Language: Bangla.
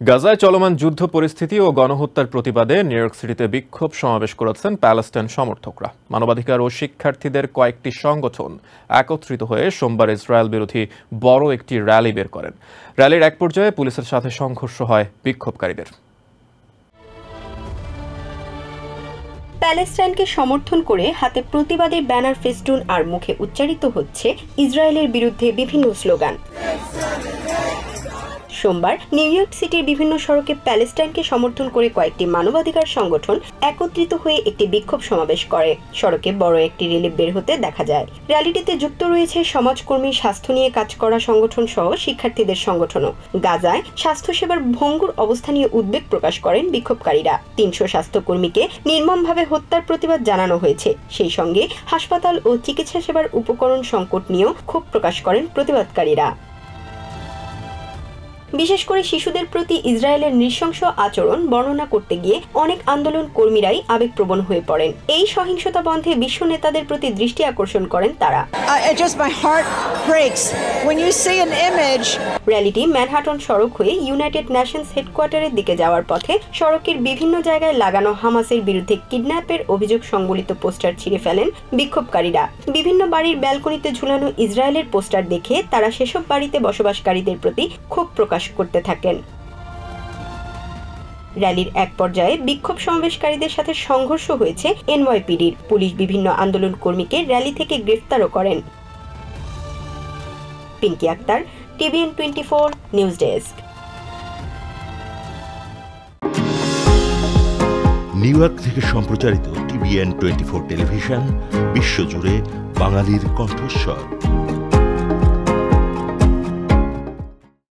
গাজায় চলমান যুদ্ধ পরিস্থিতি ও গণহত্যার প্রতিবাদে নিউ ইয়র্ক সিটিতে বিক্ষোভ সমাবেশ করেছেন প্যালেস্টাইন সমর্থকরা। মানবাধিকার ও শিক্ষার্থীদের কয়েকটি সংগঠন একত্রিত হয়ে সোমবার ইসরায়েল বিরোধী বড় একটি র্যালি বের করেন। র্যালির এক পর্যায়ে পুলিশের সাথে সংঘর্ষ হয় বিক্ষোভকারীদের। প্যালেস্টাইনকে সমর্থন করে হাতে প্রতিবাদের ব্যানার ফেস্টুন আর মুখে উচ্চারিত হচ্ছে ইসরায়েলের বিরুদ্ধে বিভিন্ন স্লোগান। সোমবার নিউ ইয়র্ক সিটির বিভিন্ন সড়কে প্যালেস্টাইনকে সমর্থন করে কয়েকটি মানবাধিকার সংগঠন একত্রিত হয়ে একটি বিক্ষোভ সমাবেশ করে। সড়কে বড় একটি রিলিফ বের হতে দেখা যায়। র্যালিটিতে যুক্ত রয়েছে সমাজকর্মী, স্বাস্থ্য নিয়ে কাজ করা সংগঠন সহ শিক্ষার্থীদের সংগঠনও। গাজায় স্বাস্থ্যসেবার ভঙ্গুর অবস্থা নিয়ে উদ্বেগ প্রকাশ করেন বিক্ষোভকারীরা। তিনশো স্বাস্থ্যকর্মীকে নির্মমভাবে হত্যার প্রতিবাদ জানানো হয়েছে। সেই সঙ্গে হাসপাতাল ও চিকিৎসা সেবার উপকরণ সংকট নিয়েও ক্ষোভ প্রকাশ করেন প্রতিবাদকারীরা। বিশেষ করে শিশুদের প্রতি ইসরায়েলের নৃশংস আচরণ বর্ণনা করতে গিয়ে অনেক আন্দোলন কর্মীরাই আবেগপ্রবণ হয়ে পড়েন। এই সহিংসতা বন্ধে বিশ্ব নেতাদের প্রতি দৃষ্টি আকর্ষণ করেন তারা। When you see an image র্যালিটি ম্যানহাটন সড়ক হয়ে ইউনাইটেড নেশনস হেডকোয়ার্টারের দিকে যাওয়ার পথে সড়কের বিভিন্ন জায়গায় লাগানো হামাসের বিরুদ্ধে কিডন্যাপের অভিযোগ সংবলিত পোস্টার ছিঁড়ে ফেলেন বিক্ষোভকারীরা। বিভিন্ন বাড়ির ব্যালকনিতে ঝুলানো ইসরায়েলের পোস্টার দেখে তারা সেসব বাড়িতে বসবাসকারীদের প্রতি ক্ষোভ প্রকাশ করতে থাকেন। র্যালির এক পর্যায়ে বিক্ষোভ সমাবেশকারীদের সাথে সংঘর্ষ হয়েছে এনওয়াইপিডির। পুলিশ বিভিন্ন আন্দোলন কর্মীকে র্যালি থেকে গ্রেফতারও করেন। Pinki Akter, TVN twenty four news desk. New York থেকে সম্প্রচারিত টিভিএন টোয়েন্টি ফোর টেলিভিশন, বিশ্বজুড়ে বাঙালির কণ্ঠস্বর।